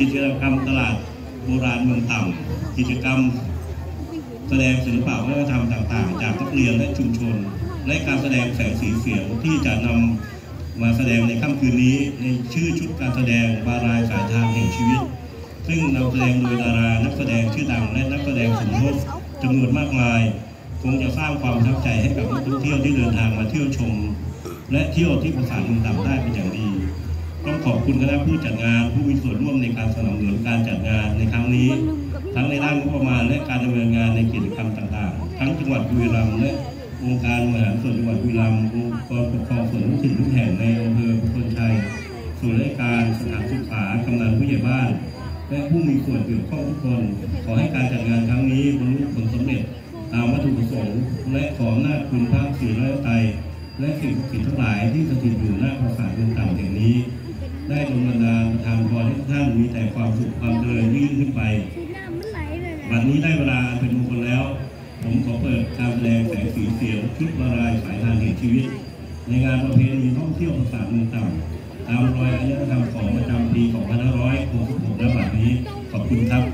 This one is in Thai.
กิจกรรมตลาดโบราณเมืองต่ำกิจกรรมแสดงศิลปะวัฒนธรรมต่าง ๆ จากนักเรียนและชุมชน และการแสดงแสงสีเสียงที่จะนำมาแสดงในค่ำคืนนี้ในชื่อชุดการแสดงบารายสายทางแห่งชีวิต ซึ่งนำแสดงโดยดารานักแสดงชื่อดังและนักแสดงสมทบจำนวนมากมาย คงจะสร้างความประทับใจให้กับนักท่องเที่ยวที่เดินทางมาเที่ยวชม และเที่ยวที่ปราสาทเมืองต่ำได้เป็นอย่างดี ขอบคุณคณะผู้จัดงาน ผู้มีส่วนร่วมในการสนับสนุนการจัดงานในครั้งนี้ ทั้งในด้านงบประมาณและการดำเนินงานในกิจกรรมต่างๆ ทั้งจังหวัดบุรีรัมย์และองค์การบริหารส่วนจังหวัดบุรีรัมย์องค์กรปกครองส่วนท้องถิ่นทุกแห่งในอำเภอพลชัยส่วนราชการสถานศึกษากำนันผู้ใหญ่บ้าน และผู้มีส่วนเกี่ยวข้องทุกคน ขอให้การจัดงานครั้งนี้บรรลุผลสำเร็จตามวัตถุประสงค์และขออำนาจคุณพระศรีรัตนตรัยและสิ่งศักดิ์สิทธิ์ทั้งหลายที่สถิตอยู่หน้าปราสาท ลบันดาลประทานพรให้ทุกท่านมีแต่ความสุขความเจริญยิ่งขึ้นไปน้ำมันไหลเลยนะวันนี้ได้เวลาอันเป็นมงคลแล้ว ผมขอเปิดการแสดงแสงสีเสียงชุดวารายสายทานแห่งชีวิต ในงานประเพณีท่องเที่ยวปราสาทเมืองต่ำตามรอยอารยธรรมของประจำปี 2566ณบัดนี้ ขอบคุณครับ